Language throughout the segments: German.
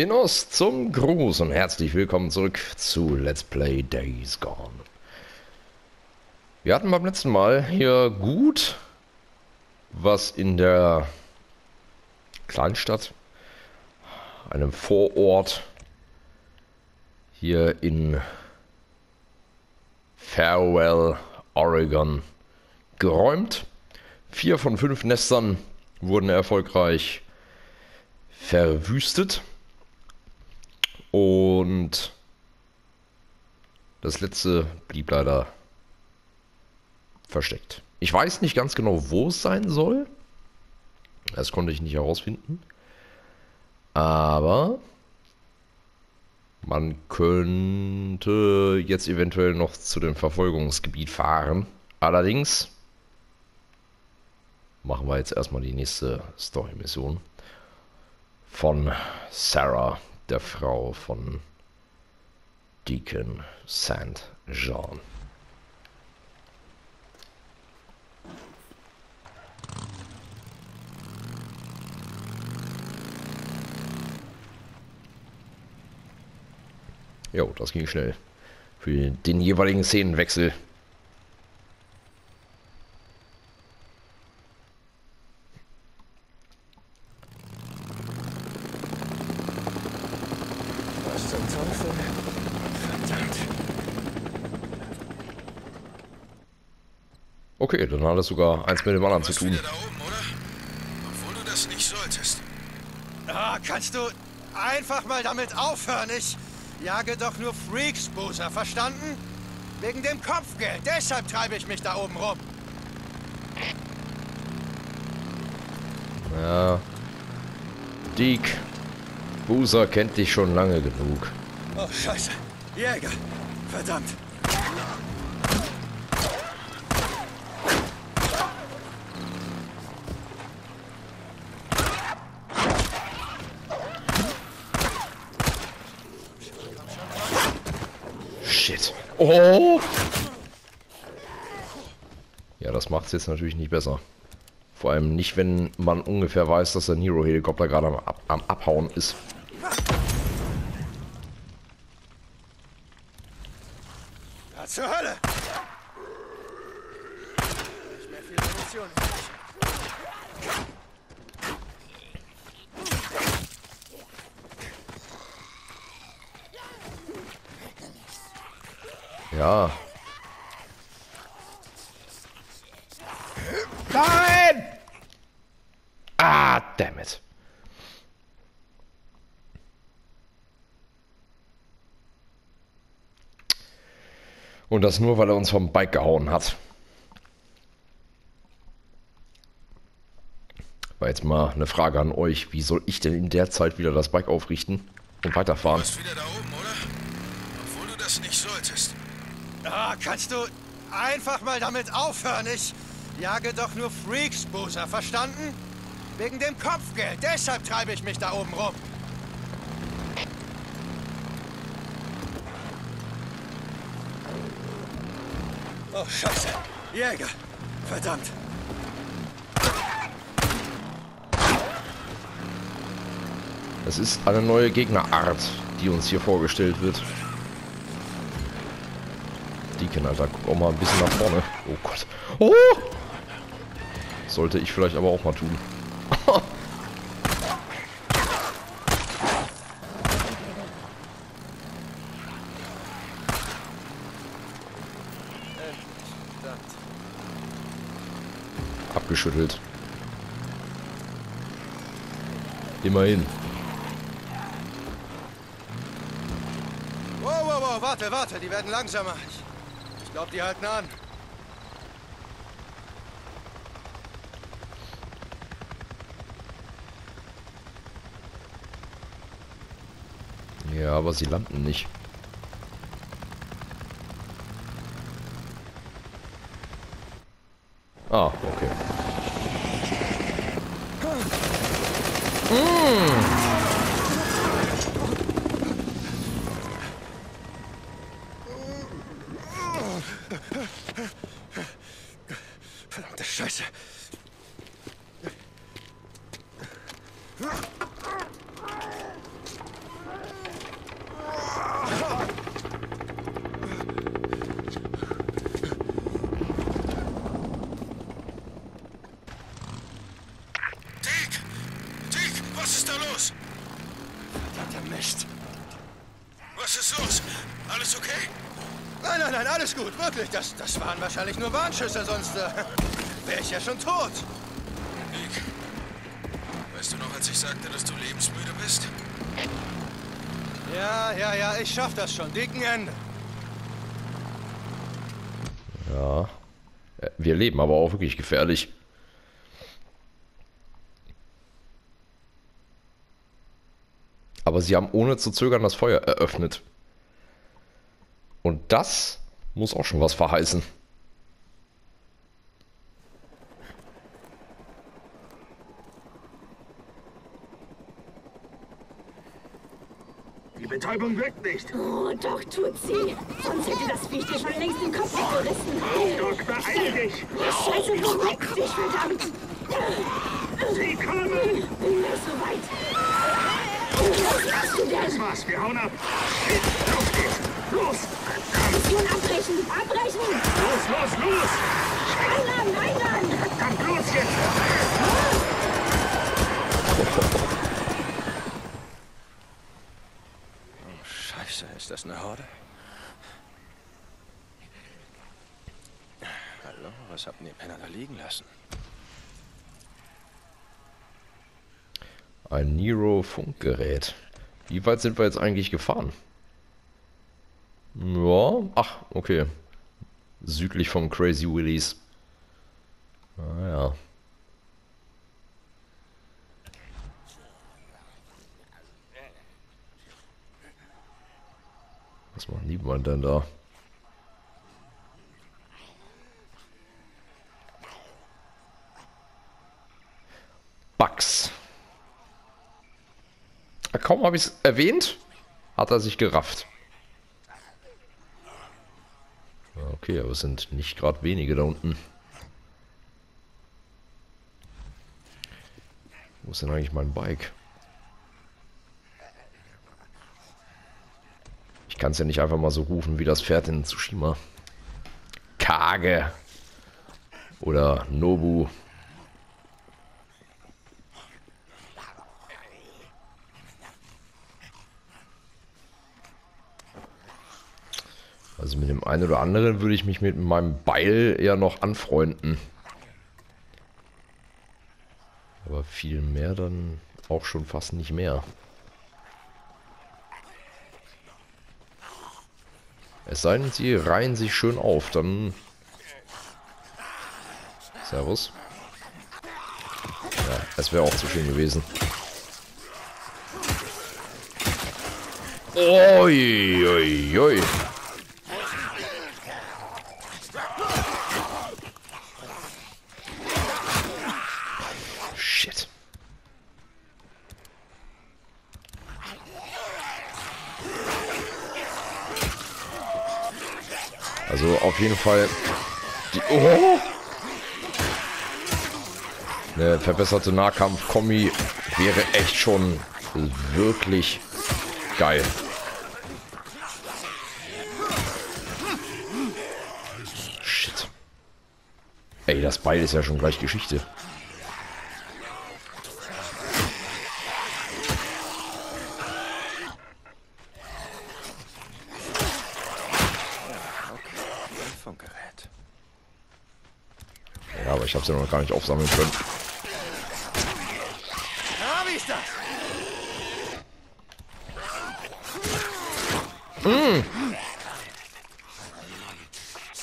Innos zum Gruß und herzlich willkommen zurück zu Let's Play Days Gone. Wir hatten beim letzten Mal hier gut was in der Kleinstadt, einem Vorort hier in Farewell, Oregon geräumt. Vier von fünf Nestern wurden erfolgreich verwüstet. Und das letzte blieb leider versteckt. Ich weiß nicht ganz genau, wo es sein soll. Das konnte ich nicht herausfinden. Aber man könnte jetzt eventuell noch zu dem Verfolgungsgebiet fahren. Allerdings machen wir jetzt erstmal die nächste Story-Mission von Sarah der Frau von Deacon St. Jean. Jo, das ging schnell. Für den jeweiligen Szenenwechsel Okay, dann hat das sogar eins mit dem anderen zu tun. Oben? Obwohl du das nicht solltest. Ah, kannst du einfach mal damit aufhören? Ich jage doch nur Freaks, Boozer, verstanden? Wegen dem Kopfgeld. Deshalb treibe ich mich da oben rum. Ja. Deke. Boozer kennt dich schon lange genug. Oh, scheiße. Jäger. Verdammt. Oh! Ja, das macht es jetzt natürlich nicht besser. Vor allem nicht, wenn man ungefähr weiß, dass der Nero-Helikopter gerade am, Ab am Abhauen ist. Ja, zur Hölle. Nicht mehr viel Munition. Ja. Nein! Ah, damn it. Und das nur, weil er uns vom Bike gehauen hat. War jetzt mal eine Frage an euch. Wie soll ich denn in der Zeit wieder das Bike aufrichten und weiterfahren? Bist wieder da oben, oder? Obwohl du das nicht solltest. Ah, kannst du einfach mal damit aufhören? Ich jage doch nur Freaks, Boozer, verstanden? Wegen dem Kopfgeld. Deshalb treibe ich mich da oben rum. Oh, scheiße. Jäger. Verdammt. Es ist eine neue Gegnerart, die uns hier vorgestellt wird. Deacon, Alter, guck auch mal ein bisschen nach vorne. Oh Gott. Oh! Sollte ich vielleicht aber auch mal tun. Abgeschüttelt. Immerhin. Wow, wow, wow, warte, warte, die werden langsamer. Ich, glaube, die halten an. Ja, aber sie landen nicht. Ah, okay. Verdammte Scheiße. Was ist da los? Verdammter Mist. Was ist los? Alles okay? Nein, nein, nein, alles gut, wirklich. Das, das waren wahrscheinlich nur Warnschüsse, sonst äh, wäre ich ja schon tot. Nick, weißt du noch, als ich sagte, dass du lebensmüde bist? Ja, ja, ja, ich schaff das schon. Dicken Ende. Ja. Äh, Wir leben aber auch wirklich gefährlich. Aber sie haben ohne zu zögern das Feuer eröffnet. Und das muss auch schon was verheißen. Die Betäubung wirkt nicht. Oh, doch tut sie. Sonst hätte das Viech dir schon längst den Kopf weggerissen. Doc, beeil dich! Scheiße, beweg dich, verdammt. Sie kommen! Bin nicht so weit. Was machst du Das denn? war's, wir hauen ab. Los geht's! Los! Mission abbrechen, abbrechen. Los, los, los! Einladen, einladen. Verdammt, los jetzt! Scheiße, ist das eine Horde? Hallo, was habt ihr Penner da liegen lassen? Ein Nero-Funkgerät. Wie weit sind wir jetzt eigentlich gefahren? Ja, ach, okay. Südlich vom Crazy Willies. Ah ja. Was machen die mal denn da? Bugs. Kaum habe ich es erwähnt, hat er sich gerafft. Ja, Okay, aber es sind nicht gerade wenige da unten. Wo ist denn eigentlich mein Bike? Ich kann es ja nicht einfach mal so rufen wie das Pferd in Tsushima. Kage. Oder Nobu. Also mit dem einen oder anderen würde ich mich mit meinem Beil eher noch anfreunden. Aber viel mehr dann auch schon fast nicht mehr. Es sei denn, sie reihen sich schön auf, dann... Servus. Ja, es wäre auch zu schön gewesen. Oi, oi, oi. Shit. Also jeden Fall die oh! eine verbesserte Nahkampf-Kombi wäre echt schon wirklich geil. Shit. Ey, das Beil ist ja schon gleich Geschichte. Ein Funkgerät. Ja, aber ich habe ja noch gar nicht aufsammeln können. Das?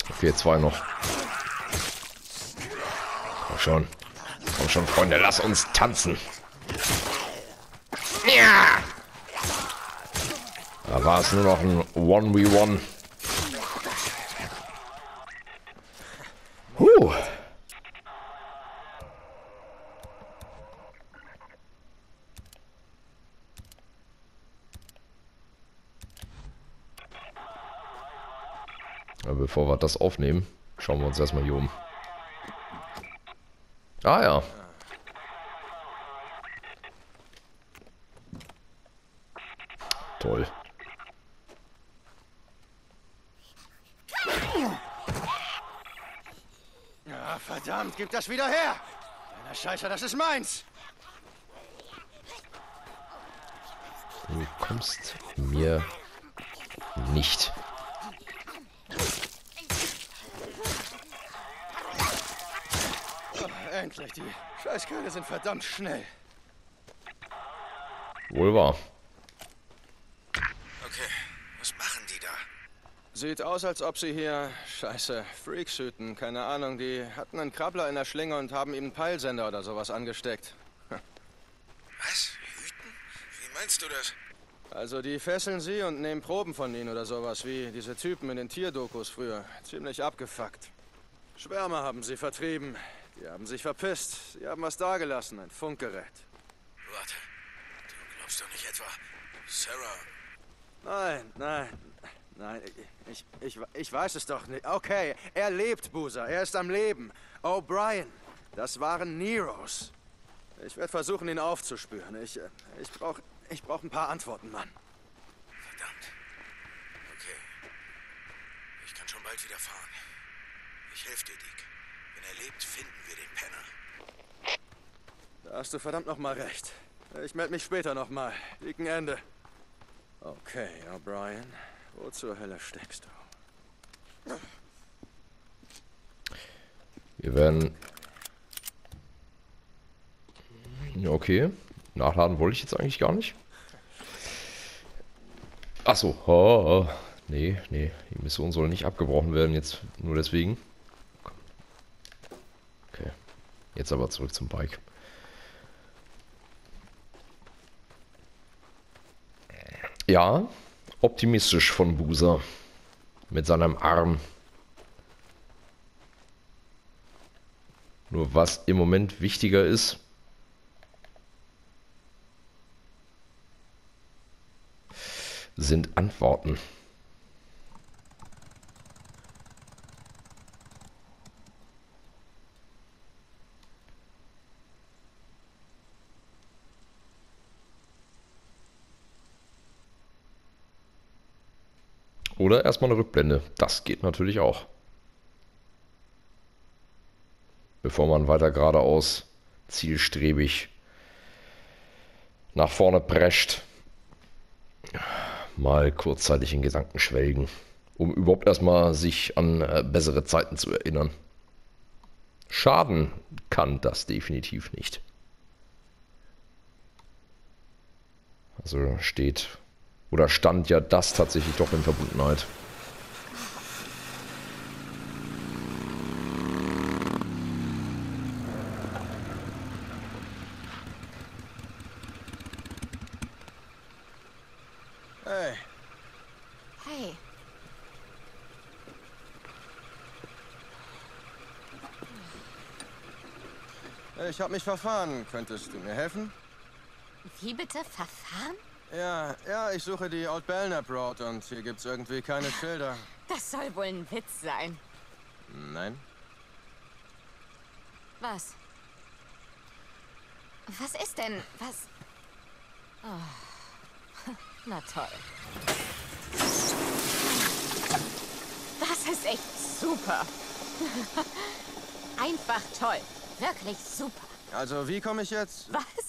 Okay, zwei noch. Komm schon. Komm schon, Freunde, lass uns tanzen. Ja! Da war es nur noch ein 1v1. Huh. Aber bevor wir das aufnehmen, schauen wir uns erstmal hier um. Ah ja. Toll. Ja, verdammt, gib das wieder her! Na Scheiße, das ist meins! kommst mir nicht. Oh, endlich, die Scheißkerle sind verdammt schnell. Wohl wahr. Okay, was machen die da? Sieht aus, als ob sie hier, scheiße, Freaks hüten. Keine Ahnung, die hatten einen Krabbler in der Schlinge und haben ihm einen Peilsender oder sowas angesteckt. Was? Hüten? Wie meinst du das? Also die fesseln sie und nehmen Proben von ihnen oder sowas, wie diese Typen in den Tierdokus früher. Ziemlich abgefuckt. Schwärme haben sie vertrieben. Die haben sich verpisst. Sie haben was dagelassen, ein Funkgerät. Warte, du glaubst doch nicht etwa, Sarah... Nein, nein, nein, ich, ich, ich weiß es doch nicht. Okay, er lebt, Boozer, er ist am Leben. O'Brien, das waren Neros. Ich werde versuchen, ihn aufzuspüren. Ich, ich brauche ich brauch ein paar Antworten, Mann. Verdammt. Okay. Ich kann schon bald wieder fahren. Ich helfe dir, Dick. Wenn er lebt, finden wir den Penner. Da hast du verdammt noch mal recht. Ich melde mich später noch mal. Dicken Ende. Okay, O'Brien. Wo zur Hölle steckst du? Wir werden... Okay. Nachladen wollte ich jetzt eigentlich gar nicht. Achso. Oh, oh. Nee, nee. Die Mission soll nicht abgebrochen werden jetzt nur deswegen. Okay. Jetzt aber zurück zum Bike. Ja, optimistisch von Buser. Mit seinem Arm. Nur was im Moment wichtiger ist, sind Antworten. Oder erstmal eine Rückblende. Das geht natürlich auch. Bevor man weiter geradeaus zielstrebig nach vorne prescht, mal kurzzeitig in Gedanken schwelgen, um überhaupt erstmal sich an äh, bessere Zeiten zu erinnern. Schaden kann das definitiv nicht. Also steht oder stand ja das tatsächlich doch in Verbundenheit. Hey, Hey, ich habe mich verfahren. Könntest du mir helfen? wie bitte? Verfahren? Ja, ja, ich suche die Old Belknap Road und hier gibt's irgendwie keine Schilder. Das soll wohl ein Witz sein. Nein? Was? Was ist denn? Was? Oh. Na toll. Das ist echt super. Einfach toll. Wirklich super. Also, wie komme ich jetzt? Was?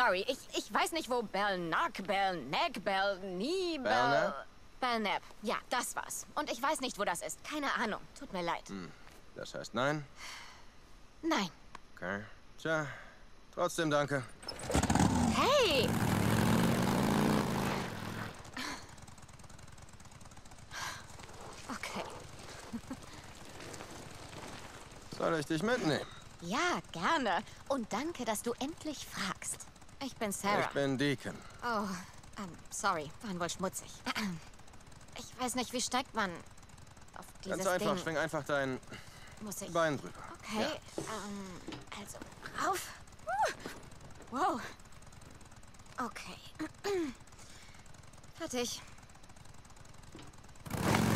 Sorry, ich, ich weiß nicht, wo Belknap, Belknap, Nie, Bel... Belknap? Belknap. Ja, das war's. Und ich weiß nicht, wo das ist. Keine Ahnung. Tut mir leid. Das heißt nein? Nein. Okay. Tja, trotzdem danke. Hey! Okay. Soll ich dich mitnehmen? Ja, gerne. Und danke, dass du endlich fragst. Ich bin Sarah. Ich bin Deacon. Oh, ähm, sorry. Waren wohl schmutzig. Ich weiß nicht, wie steigt man auf dieses Ganz einfach, Ding? schwing einfach dein Muss ich... Bein drüber. Okay, ähm, also rauf. Wow. Okay. Fertig.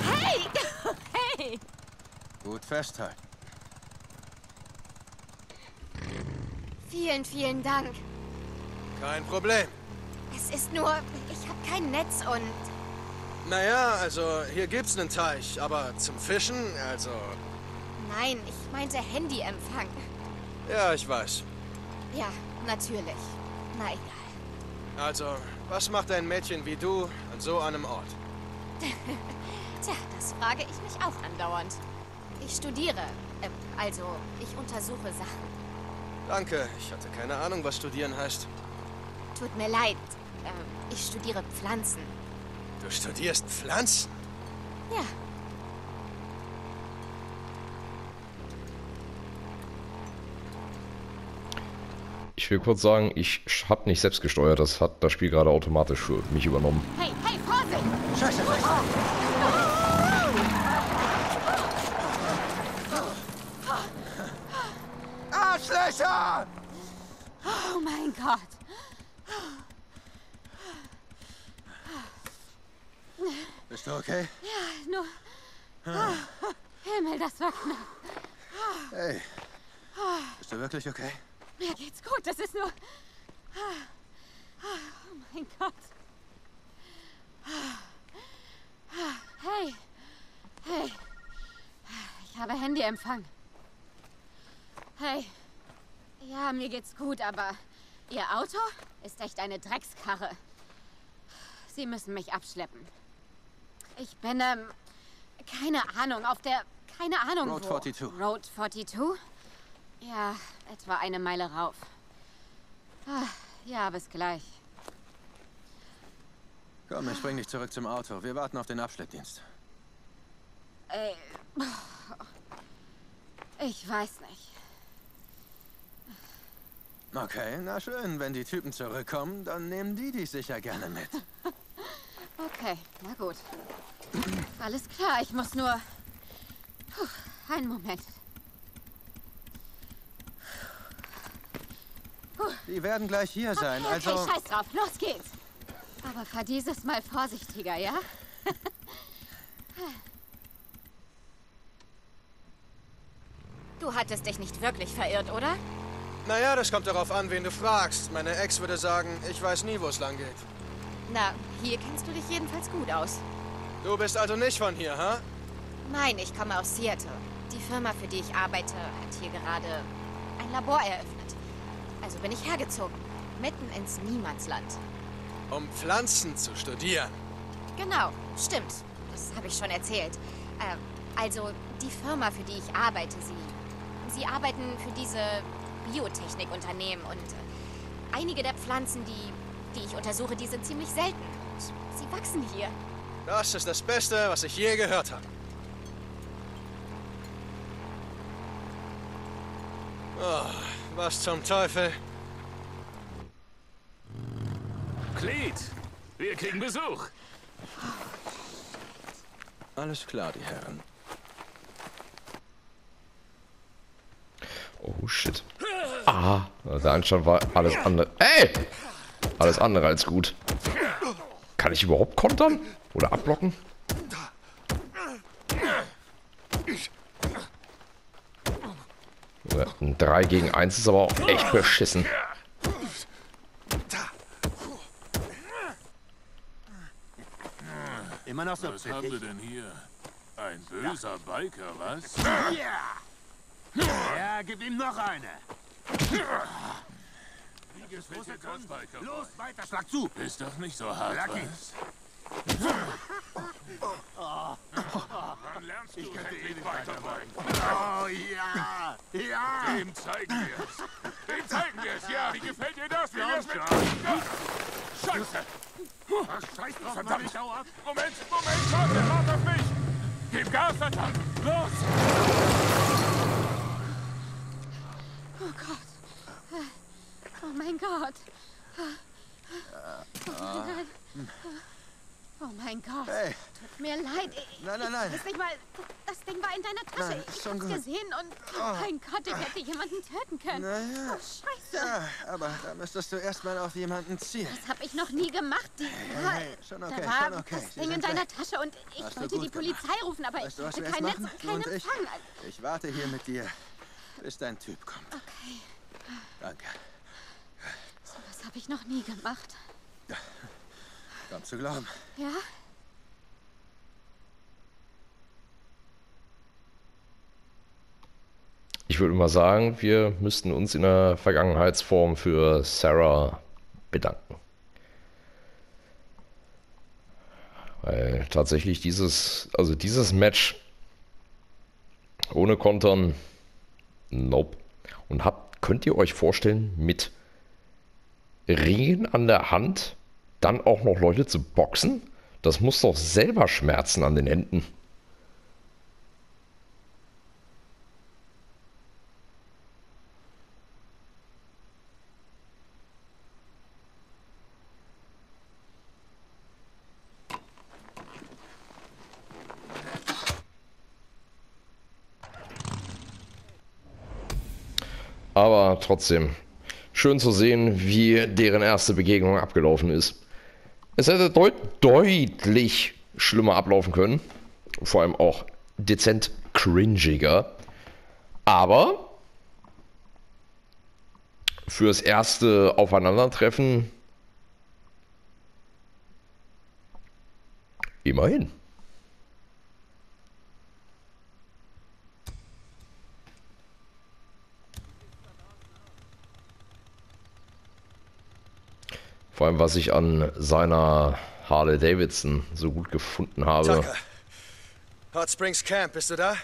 Hey! Hey! Gut festhalten. Vielen, vielen Dank. Kein Problem. Es ist nur, ich habe kein Netz und... Naja, also hier gibt's einen Teich, aber zum Fischen, also... Nein, ich meinte Handyempfang. Ja, ich weiß. Ja, natürlich. Na egal. Also, Was macht ein Mädchen wie du an so einem Ort? Tja, das frage ich mich auch andauernd. Ich studiere. Äh, also, ich untersuche Sachen. Danke, ich hatte keine Ahnung, was studieren heißt. Tut mir leid. Äh, ich studiere Pflanzen. Du studierst Pflanzen? Ja, Ich will kurz sagen, ich habe nicht selbst gesteuert, das hat das Spiel gerade automatisch für mich übernommen. hey, hey, Vorsicht! Scheiße, Scheiße. Arschlöcher! Oh mein Gott. Bist du okay? Nur... Oh, Himmel, das war knapp. Hey. Bist du wirklich okay? Mir geht's gut, das ist nur... Oh mein Gott. Hey, hey. Ich habe Handyempfang. Hey. Ja, mir geht's gut, aber Ihr Auto ist echt eine Dreckskarre. Sie müssen mich abschleppen. Ich bin, ähm, keine Ahnung, auf der, keine Ahnung Road wo. 42. Road 42? Ja, etwa eine Meile rauf. Ah, ja, bis gleich. Komm, ich bring dich zurück zum Auto. Wir warten auf den Abschleppdienst. Ey, ich weiß nicht. Okay, na schön. Wenn die Typen zurückkommen, dann nehmen die dich sicher gerne mit. Okay, na gut. Alles klar, ich muss nur... Puh, einen Moment. Die werden gleich hier sein, Okay, also... okay, scheiß drauf, los geht's. Aber fahr dieses Mal vorsichtiger, ja? Du hattest dich nicht wirklich verirrt, oder? Naja, das kommt darauf an, wen du fragst. Meine Ex würde sagen, ich weiß nie, wo es lang geht. Na, hier kennst du dich jedenfalls gut aus. Du bist also nicht von hier, ha? Nein, ich komme aus Seattle. Die Firma, für die ich arbeite, hat hier gerade ein Labor eröffnet. Also bin ich hergezogen. Mitten ins Niemandsland. Um Pflanzen zu studieren. Genau, stimmt. Das habe ich schon erzählt. Äh, also, die Firma, für die ich arbeite, sie. Sie arbeiten für diese Biotechnikunternehmen und äh, einige der Pflanzen, die, die ich untersuche, die sind ziemlich selten. Und sie wachsen hier. Das ist das Beste, was ich je gehört habe. Oh, was zum Teufel? Cleet, wir kriegen Besuch. Alles klar, die Herren. Oh shit. Ah, der Anstand war alles andere. Ey! Alles andere als gut. Kann ich überhaupt kontern? Oder abblocken? Ja, Ein 3 gegen 1 ist aber auch echt beschissen. Immer noch so Was haben wir denn hier? Ein böser Biker, was? Ja! Ja, gib ihm noch eine. Gefällt dir das, Biker? Los, weiter, schlag zu. Ist doch nicht so hart, Lucky. was? Dann lernst du könnte endlich eh nicht weiter Oh ja! Ja! Dem zeigen wir es. Dem zeigen wir es, ja. Wie gefällt dir das? Wie wär's mit... Scheiße! Was scheiß drauf, Verdammt. Ich ab. Moment, Moment, warte, warte auf mich! Gib Gas, verdammt! Los! Oh Gott. Oh mein Gott. Oh mein Gott. Oh mein Gott. Hey, Tut mir leid. Ich, Nein, nein, ich nein. weiß nicht mal, das Ding war in deiner Tasche. Nein, ich schon hab's gut. Oh. gesehen und oh mein Gott, ich hätte jemanden töten können. Naja. Oh, scheiße. ja, aber da müsstest du erstmal auf jemanden ziehen. Das habe ich noch nie gemacht. Die, hey, schon okay, da war schon okay. das Ding in deiner. Tasche und ich Hast wollte die Polizei rufen, aber Weißt ich hatte kein Netz und keinen und ich? Empfang. Ich warte hier mit dir, bis dein Typ kommt. Okay, Danke. Das habe ich noch nie gemacht. Kaum zu glauben. Ja? Ich würde mal sagen, wir müssten uns in der Vergangenheitsform für Sarah bedanken. Weil tatsächlich dieses, also dieses Match ohne Kontern, nope. Und habt, könnt ihr euch vorstellen, mit Ringen an der Hand dann auch noch Leute zu boxen? Das muss doch selber schmerzen an den Händen. Aber trotzdem, schön zu sehen, wie deren erste Begegnung abgelaufen ist. Es hätte deut deutlich schlimmer ablaufen können. Vor allem auch dezent cringiger. Aber fürs erste Aufeinandertreffen immerhin. Vor allem, was ich an seiner Harley Davidson so gut gefunden habe. Tucker. Hot Springs Camp, bist du da?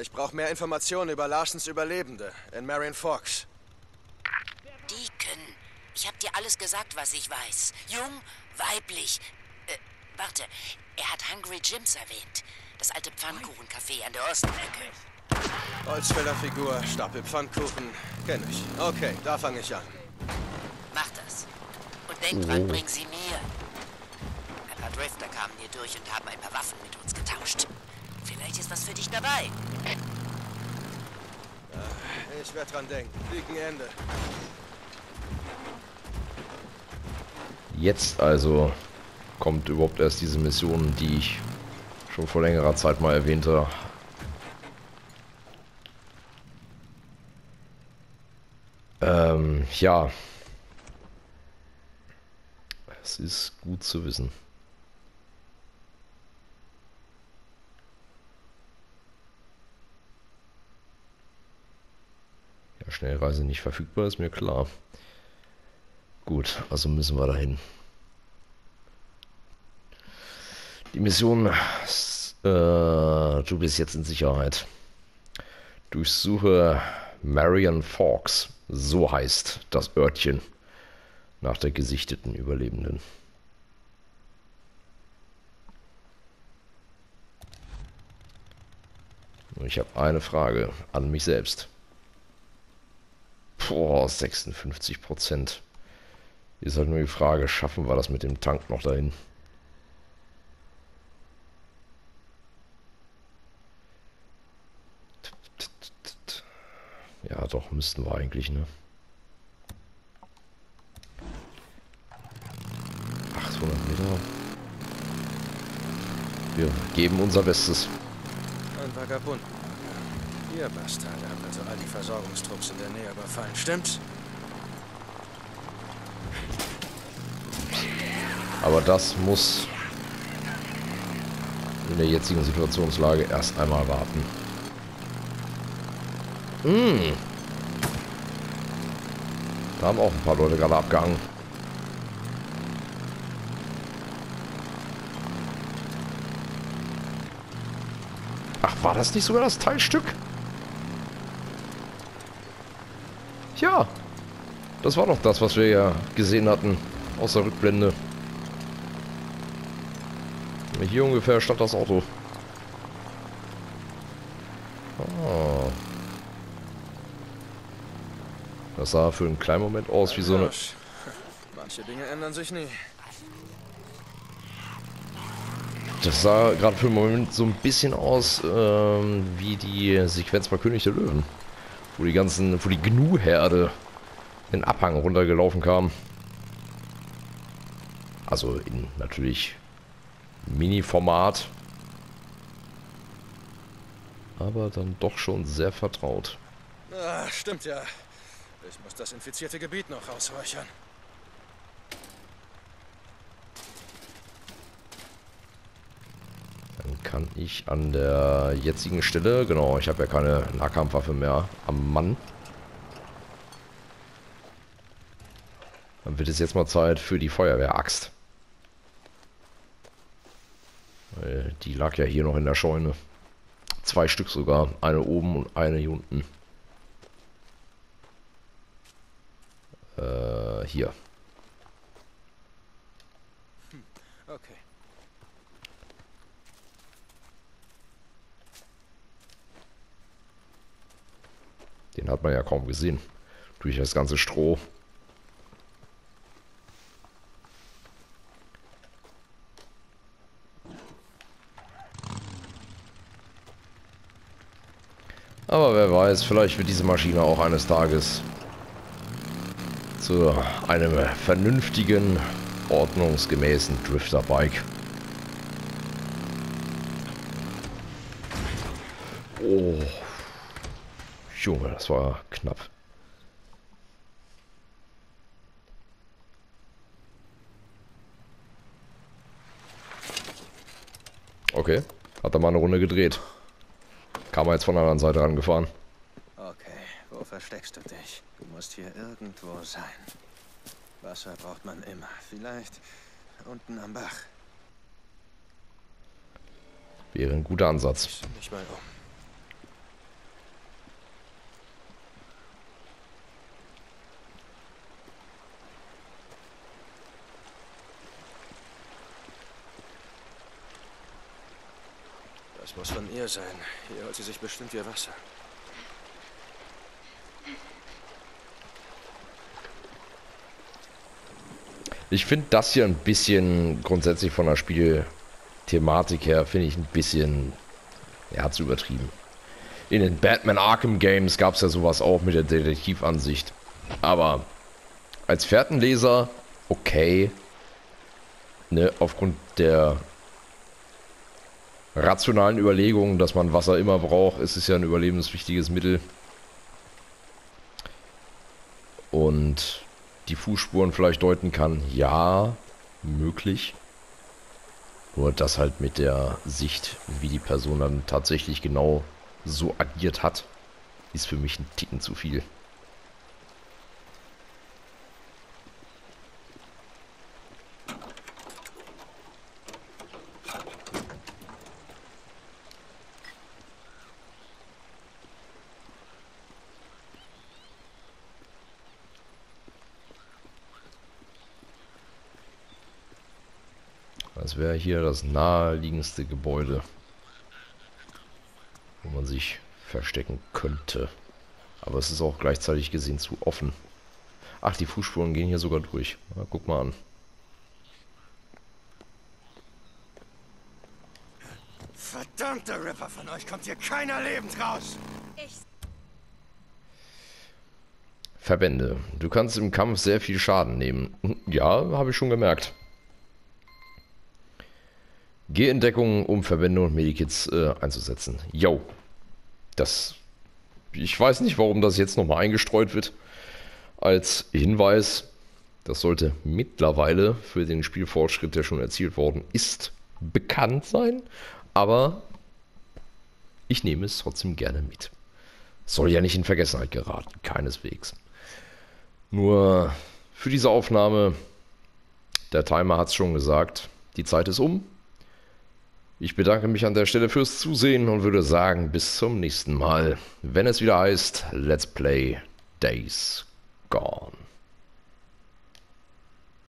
Ich brauche mehr Informationen über Larsens Überlebende in Marion Fox. Deacon, ich hab dir alles gesagt, was ich weiß. Jung, weiblich. Äh, warte, er hat Hungry Jims erwähnt. Das alte Pfannkuchencafé an der Ostenecke. Holzfällerfigur, Stapel Pfannkuchen. Kenn ich. Okay, da fange ich an. Denk dran, bring sie mir. Ein paar Drifter kamen hier durch und haben ein paar Waffen mit uns getauscht. Vielleicht ist was für dich dabei. Ich werde dran denken. Liegen Ende. Jetzt also kommt überhaupt erst diese Mission, die ich schon vor längerer Zeit mal erwähnte. Ähm, ja. Ist gut zu wissen. Ja, Schnellreise nicht verfügbar, ist mir klar. Gut, also müssen wir dahin. Die Mission, äh, du bist jetzt in Sicherheit. Durchsuche Marion Forks, so heißt das Örtchen, nach der gesichteten Überlebenden. Ich habe eine Frage an mich selbst. Boah, 56 Prozent. Ist halt nur die Frage, schaffen wir das mit dem Tank noch dahin? Ja, doch, müssten wir eigentlich, ne? Wir geben unser Bestes. Ein Vagabund. Ihr Bastarde habt also all die Versorgungstrupps in der Nähe überfallen, stimmt's? Aber das muss in der jetzigen Situationslage erst einmal warten. Hm. Da haben auch ein paar Leute gerade abgehangen. Ach, war das nicht sogar das Teilstück? Ja. Das war doch das, was wir ja gesehen hatten aus der Rückblende. Hier ungefähr stand das Auto. Oh. Das sah für einen kleinen Moment aus wie so eine... Manche Dinge ändern sich nie. Das sah gerade für einen Moment so ein bisschen aus ähm, wie die Sequenz bei König der Löwen. Wo die ganzen, wo die Gnu-Herde den Abhang runtergelaufen kam. Also in natürlich Mini-Format. Aber dann doch schon sehr vertraut. Ah, stimmt ja. Ich muss das infizierte Gebiet noch ausräuchern. Kann ich an der jetzigen Stelle, genau, ich habe ja keine Nahkampfwaffe mehr am Mann. Dann wird es jetzt mal Zeit für die Feuerwehraxt. Äh, die lag ja hier noch in der Scheune. Zwei Stück sogar. Eine oben und eine hier unten. Äh, hier. Okay. Den hat man ja kaum gesehen. Durch das ganze Stroh. Aber wer weiß, vielleicht wird diese Maschine auch eines Tages zu einem vernünftigen, ordnungsgemäßen Drifter-Bike. Oh. Junge, das war knapp. Okay, hat er mal eine Runde gedreht. Kam er jetzt von der anderen Seite angefahren. Okay, wo versteckst du dich? Du musst hier irgendwo sein. Wasser braucht man immer. Vielleicht unten am Bach. Wäre ein guter Ansatz. Ich mich mal um. Das muss von ihr sein. Hier holt sie sich bestimmt ihr Wasser. Ich finde das hier ein bisschen grundsätzlich von der Spielthematik her, finde ich ein bisschen, er hat übertrieben. In den Batman Arkham Games gab es ja sowas auch mit der Detektivansicht. Aber als Fährtenleser, okay. Ne, aufgrund der rationalen Überlegungen, dass man Wasser immer braucht, ist es ja ein überlebenswichtiges Mittel. Und die Fußspuren vielleicht deuten kann, ja, möglich. Nur das halt mit der Sicht, wie die Person dann tatsächlich genau so agiert hat, ist für mich ein Ticken zu viel. Das wäre hier das naheliegendste Gebäude, wo man sich verstecken könnte. Aber es ist auch gleichzeitig gesehen zu offen. Ach, die Fußspuren gehen hier sogar durch. Na, guck mal an. Verdammter Ripper, von euch kommt hier keiner lebend raus. Ich Verbände. Du kannst im Kampf sehr viel Schaden nehmen. Ja, habe ich schon gemerkt. Geh um Verbände und Medikits äh, einzusetzen. Yo. Das. Ich weiß nicht, warum das jetzt nochmal eingestreut wird. Als Hinweis. Das sollte mittlerweile für den Spielfortschritt, der schon erzielt worden ist, bekannt sein. Aber ich nehme es trotzdem gerne mit. Soll ja nicht in Vergessenheit geraten, keineswegs. Nur für diese Aufnahme, der Timer hat es schon gesagt, die Zeit ist um. Ich bedanke mich an der Stelle fürs Zusehen und würde sagen, bis zum nächsten Mal, wenn es wieder heißt Let's Play Days Gone.